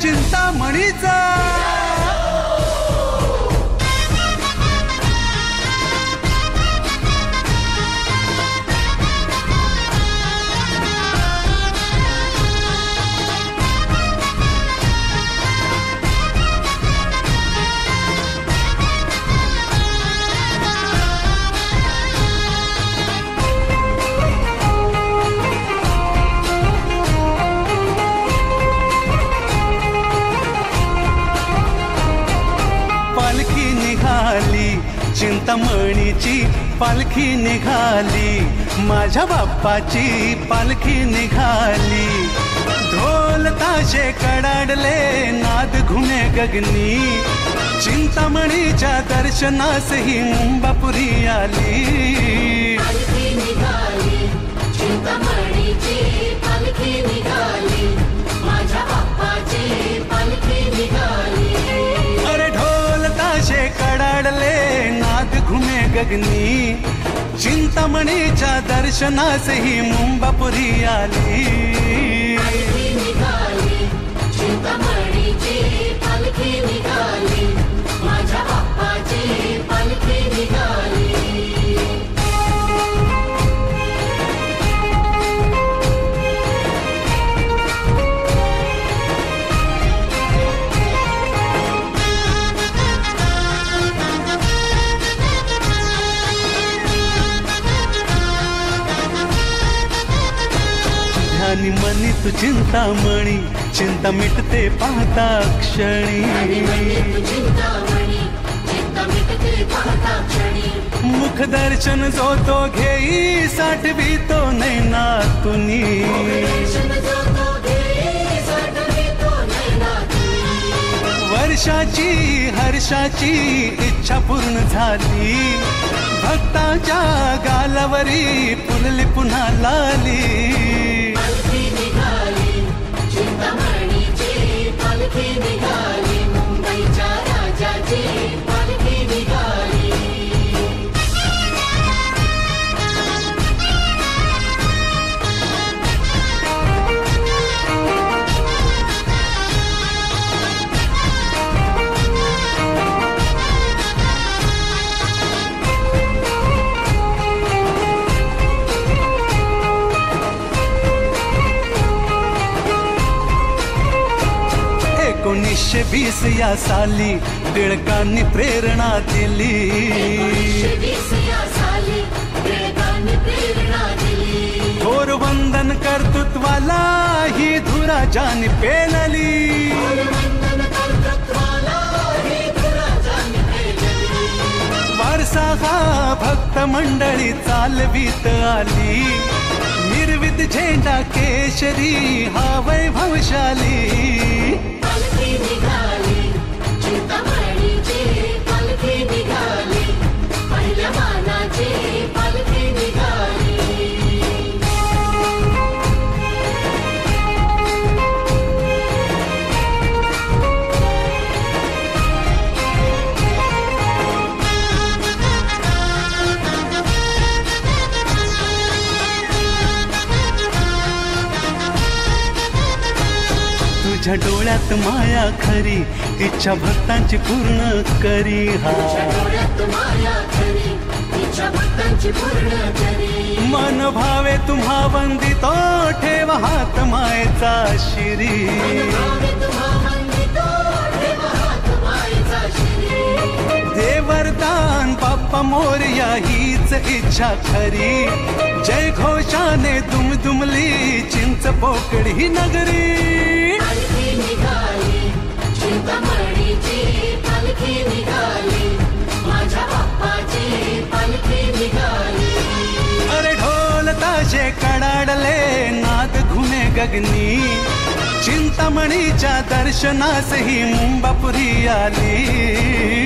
चिंतामणीचा. चिंतामणीची पालखी निघाली. माझ्या बाप्पाची पालखी निघाली. ढोल ताशे कडाडले नाद घुमे गगनी. चिंतामणीच्या दर्शनास ही मुंबापुरी गगनी. चिंतामणीच्या दर्शनास ही मुंबापुरी आली. चिंतामणीची. ध्यानी मनी तू चिंतामणी चिंता मिटते पाहता क्षणी चिंता मिटते पाहता क्षणी मुख दर्शन जो तो घेई साठवी तो नैना तुनी तो साठवी तो नैना तुनी वर्षाची हर्षाची इच्छा पूर्ण झाली. भक्ताच्या गालावरी फुलली पुन्हा लाली. चिंतामणीची पालखी एकोणीसशे वीस या साली टिळकांनी प्रेरणा दिली. थोर वंदन कर्तृत्वाला ही धुरा जान ही पेलली. वारसा हा भक्त मंडळी चालवीत आली. निर्वित झेंडा केशरी हा वैभवशाली. तुझ्या डोळ्यात माया खरी इच्छा भक्तांची पूर्ण करी हा. मन भावे तुम्हा वंदितो ठेव हात मायचा शिरी. ठेव हात शिरी. देवरदान बाप्पा मोरया हीच इच्छा खरी. जय घोषाने दुमदुमली चिंच पोकडी नगरी. कडाडले नाद घुमे गगनी. चिंतामणीच्या दर्शनास ही मुंबापुरी आली.